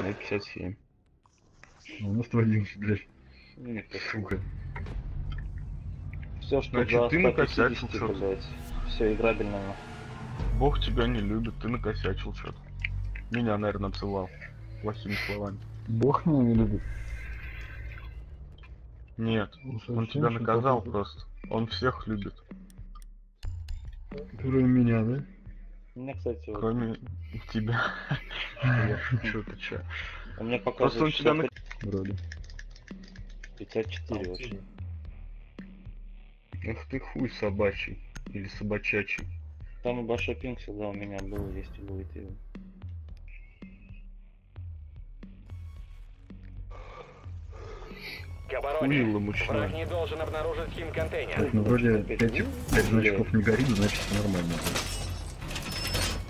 Я 57. Ну, у нас твоим, блядь, Нет, сука. все, что Значит, за ты 150, накосячил что-то. блядь. Все играбельно. Бог тебя не любит, ты накосячил что-то. Меня, наверное, целовал. Плохими словами. Бог меня не любит. Нет, Слушай, он тебя наказал просто. Он всех любит. Кроме меня, да? У меня, кстати, вот, Кроме тебя. Я шучу, ты чё? у меня Просто он показывает тебя на... 60, Вроде. 54 вообще. Эх ты хуй собачий. Или собачачий. Самый большой пинг всегда у меня был, есть и будет. и- К обороне. Враг не должен обнаружить хим-контейнер. Так, ну вроде опять 5, не- 5 значков не горит, значит нормально.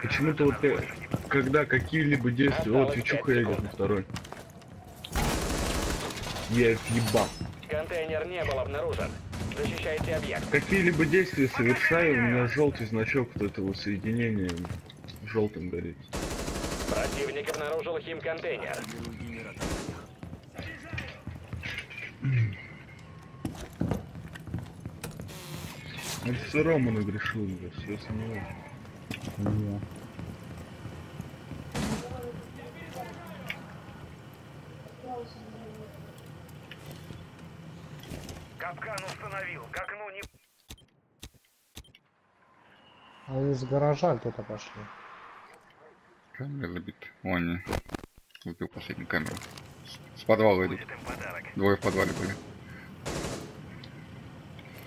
Почему-то вот э, когда какие-либо действия... Вот, Вичуха едет на второй. Я их ебал. Контейнер не был обнаружен. Защищайте объект. Какие-либо действия совершаю, у меня желтый значок вот этого соединения желтым горит. Противник обнаружил хим-контейнер. Он все Рома нагрешил, блядь, я сомневаюсь. Не. Капкан установил. К окну не... А из гаража где-то пошли. Камера забита. О, они. Убил последнюю камеру. С, подвала идут. Двое в подвале были.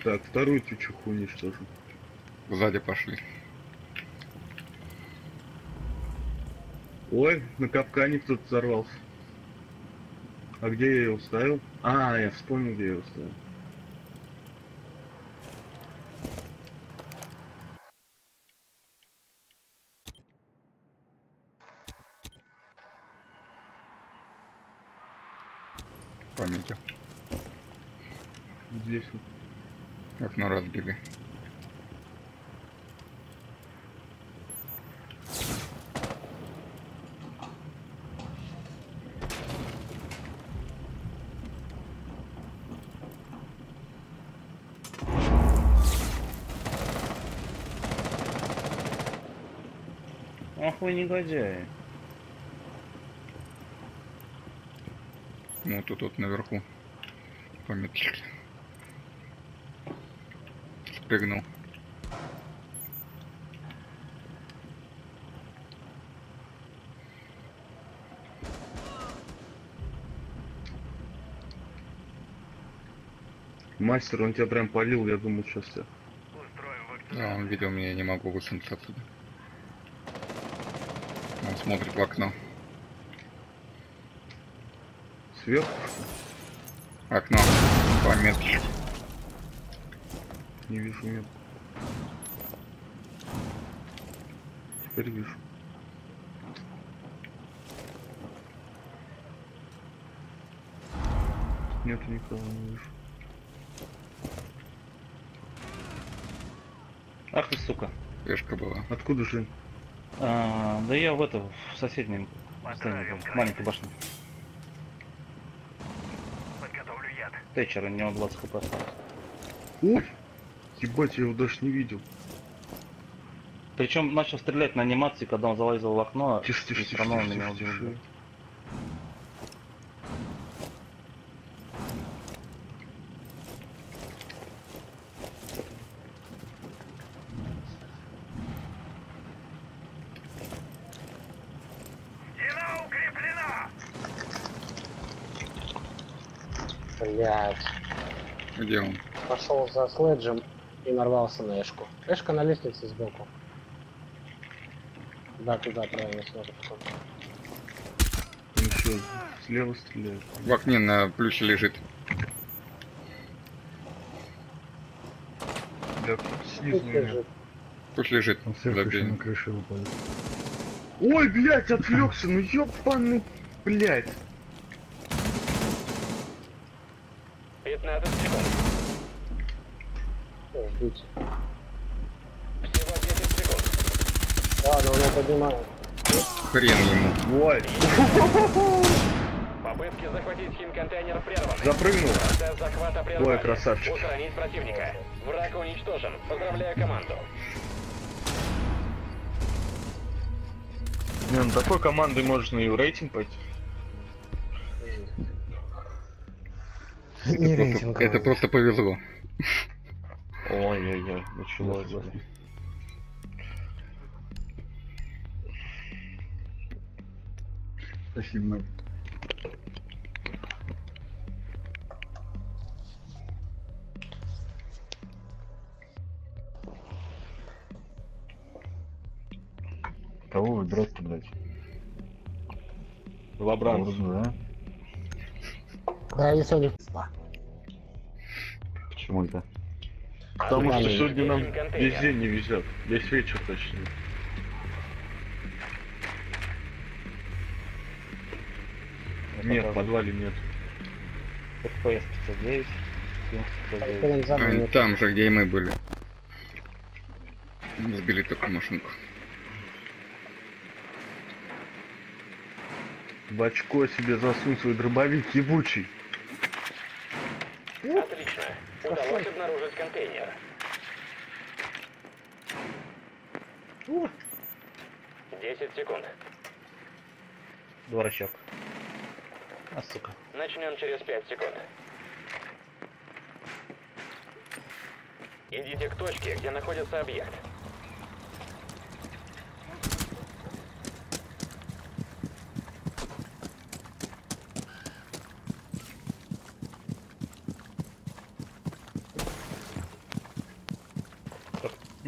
Так, вторую тючуху уничтожу. Сзади пошли. Ой, на капкане кто-то взорвался. А где я его ставил? А, я вспомнил, где я его ставил. Памяти. Здесь вот. Окно разбили. Ах вы негодяи. Ну, тут вот наверху. Пометочки. Спрыгнул. Мастер, он тебя прям полил, я думал, сейчас я. Да, он видел меня, я не могу высунуться отсюда. Он смотрит в окно. Сверху? Окно. Пометочки. Не вижу нет. Теперь вижу. Нет, никого не вижу. Ах ты сука. Пешка была. Откуда же? А, да я в это, в соседнем здании, в маленькой башне. Подготовлю яд. Тэтчер, у него 20 хп осталось. Ой! Ебать, я его даже не видел. Причем начал стрелять на анимации, когда он залазил в окно, Тише, тише, и все равно он тише, меня тише, убил. тише. блядь. Стена укреплена! Блять. Где он? Пошел за следжем и нарвался на Эшку. Эшка на лестнице сбоку. Да, туда правильно смотрит. Еще что, слева стреляют. В окне на плюсе лежит. Да, снизу лежит. Пусть лежит. Он сверху Забей. на крыше упадет. Ой, блядь, отвлекся, ну ёбаный, блядь. 15 секунд. О, ждите. Всего 10 секунд. Ладно, он поднимает. Хрен ему. Ой, Попытки захватить химконтейнер прерваны. запрыгнул. Процесс захвата прервали. Ой, красавчик. Устранить противника. Враг уничтожен. Поздравляю команду. Не, ну такой командой можно и в рейтинг пойти. Не Просто- рейтинговый. это просто повезло. Ой-ой-ой, началось. Спасибо. Кого выбирать-то, блядь? Лабранс. Ауру, да? Да, он... Почему это? Потому что сегодня нам Химконтейнер. везде не везет. Весь вечер точнее. Нет, в подвале нет. FPS 509. Film 509. Блин, задом А, нет. Там же, где и мы были. Сбили такую машинку. В очко себе засунь свой дробовик ебучий. Отлично. Удалось обнаружить контейнер. Десять секунд. Дурачок. А, сука. Начнем через пять секунд. Идите к точке, где находится объект.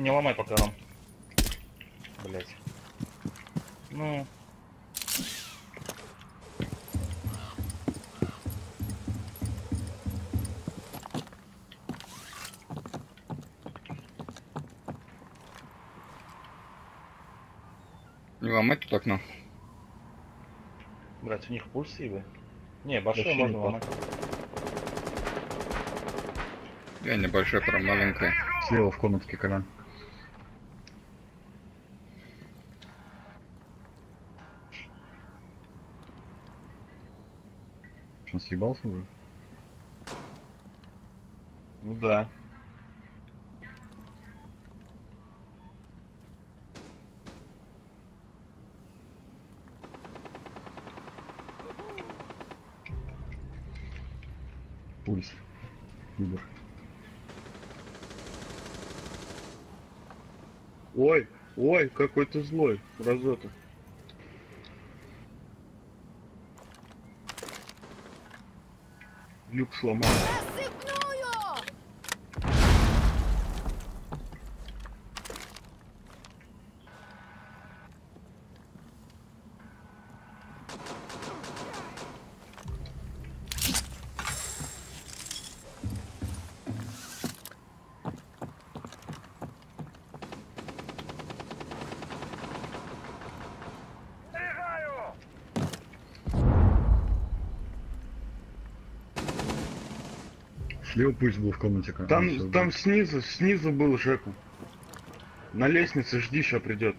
Не ломай пока ром. Блять. Ну. Не ломать тут окно. Блять, у них пульсивы. Не, большое Вообще можно не ломать. Я небольшой, прям маленькая. Слева в комнатке Колян. Что, съебался уже? Ну да. Пульс. Лидер. Ой, ой, какой ты злой, разота. Люк сломал. Слева пульс был в комнате. Там, там да. снизу, снизу был Жека. На лестнице жди, сейчас придет.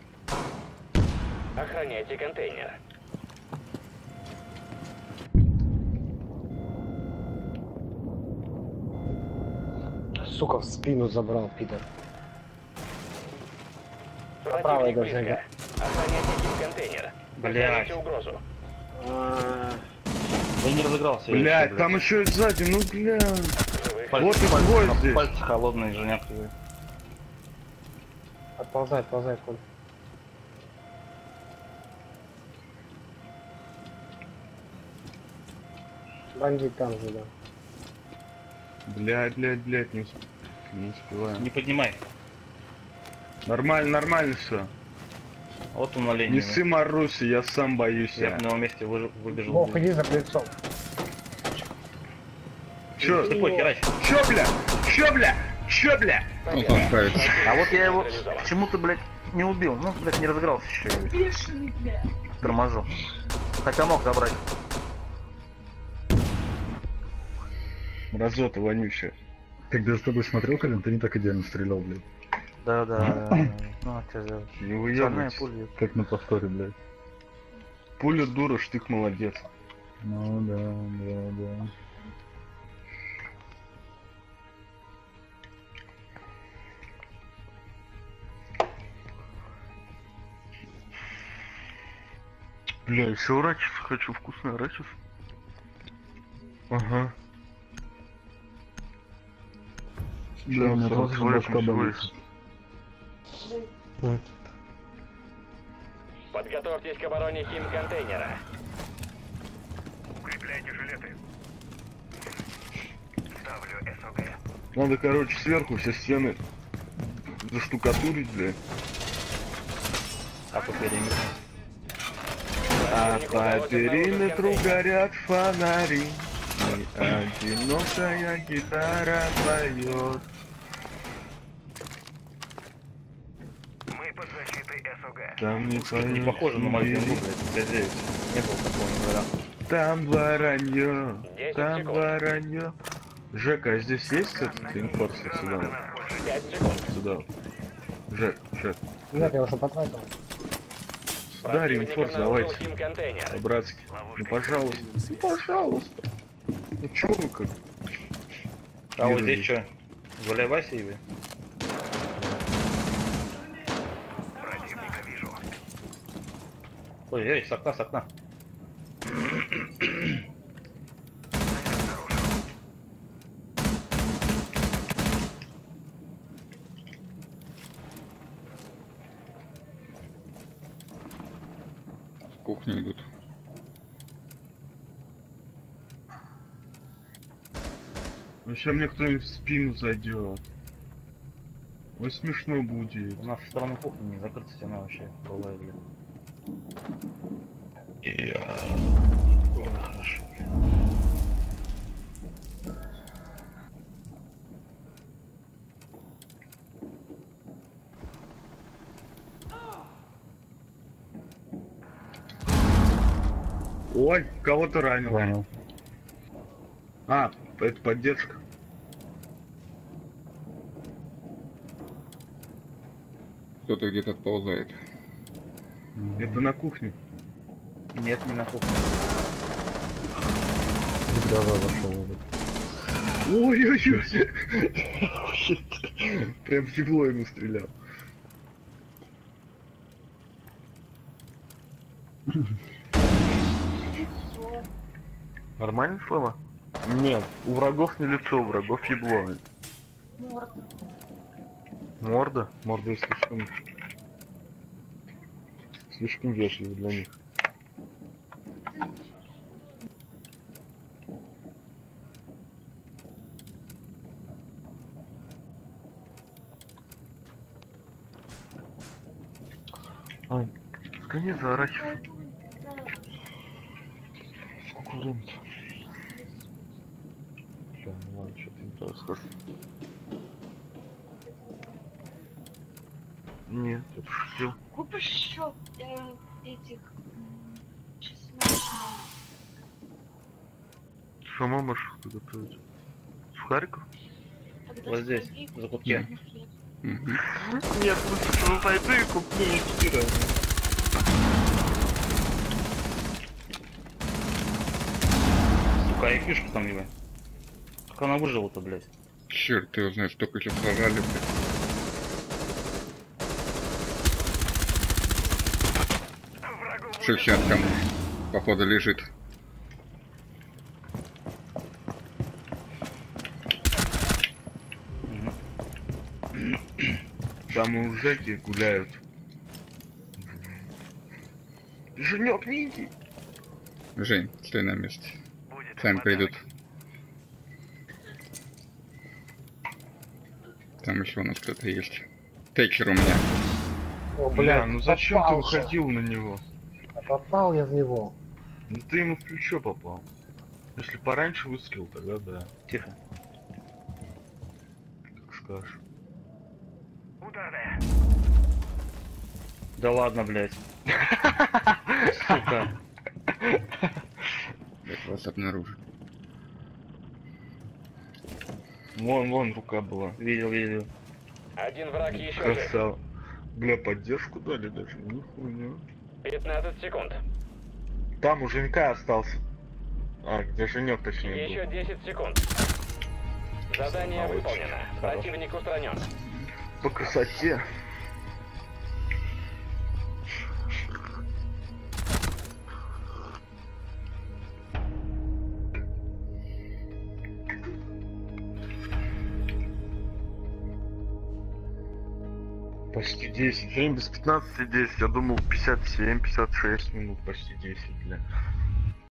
Охраняйте контейнер. Сука, в спину забрал, пидор. Направо Противник даже. Охраняйте химконтейнер. Блядь. Подавите угрозу. А, Я не разыгрался. я Блять, там еще и сзади, ну бля. Пальцы, Вот и пальцы, твой здесь. Пальцы холодные, женят. Отползай, отползай, Коль. Бандит там же, да. Блять, блять, блять, не, усп... не успеваю. Не поднимай. Нормально, нормально все. Вот он на линии. Не сы Маруси, я сам боюсь. Я Я. бы на его месте выбежал. Бог, иди за плечом. Херач. Чё, бля? Чё, бля? Чё, бля? Справится. А вот я его почему-то, блядь, не убил. Ну, блядь, не разыгрался еще. Бешеный, бля. Торможу. Хотя мог забрать. Мразота вонючая. Когда я с тобой смотрел, Колин, ты не так идеально стрелял, блядь. Да, да. Ну, а что сделать? Не выебывайся. Как на повторе, блядь. Пуля дура, штык молодец. Ну да, да, да. Бля, еще рачис хочу, вкусный рачис. Ага. Бля, у меня просто башка болит. Подготовьтесь к обороне хим-контейнера. Надо, короче, сверху все стены заштукатурить, бля. А по периметру. А по периметру горят фонари. И одинокая гитара поет. Там не Что-то не поешь, похоже на не мою бери. игру, блядь. 5-9. Не было такого никогда. Там воронье, там воронье. Жека, а здесь есть этот инфорсер сюда? вот, 5 секунд. Сюда. Жек, Жек. Нет, я уже потратил. Да, реинфорс, давайте. По-братски. Ну, пожалуйста. Ну, пожалуйста. Ну, чё вы как? А вот здесь что? Заливайся или? Ой, эй, с окна, с окна. Кухню идут. Сейчас мне кто-нибудь в спину зайдет. Ой, смешно будет. У нас со стороны кухни не закрыта стена вообще. Голая, блин. Ой, кого-то ранил. Понял. А, это поддержка. Кто-то где-то отползает. Это на кухне. Нет, не на кухне. Зашел, блядь. Ой-ой-ой. Прям тепло ему стрелял. Нормально слова? Нет, у врагов не лицо, у врагов ебло. Морда. Морда? Морда слишком... Слишком вежливо для них. Ай, сгони заворачивай. Сколько времени? Бля, ну ладно, что-то не то скажу. Нет, я пошутил. Купишь еще э, этих. Сама маршрутку готовить. В Харьков? Тогда Вот здесь, в. Мгм. Нет, ну пойду и куплю эскира. Сука, я фишку там его. Как она выжила-то, блядь? Черт его знает, столько сейчас сажали, блядь. Шевчат там, походу, лежит. Там и уже те гуляют. Женек, не иди. Жень, стой на месте. Сами придут. Там еще у нас кто-то есть. Тейчер у меня. О, Бля, блядь, ну зачем ты уходил на него? Попал я в него. Ну ты ему в плечо попал. Если пораньше выстрелил, тогда да, Тихо. как скажешь. Да ладно, блядь. Сука. Блять, вас обнаружили. Вон, вон рука была. Видел, видел. Один враг еще жив. Красава. Бля, поддержку дали даже. Нихуя. 15 секунд. Там у Женька остался. А, где Женек точнее Еще был. 10 секунд. Задание Молодец. выполнено. Хорош. Противник устранен. По красоте. Почти 10. Время без 15 10. Я думал 57, 56 минут, почти 10, бля.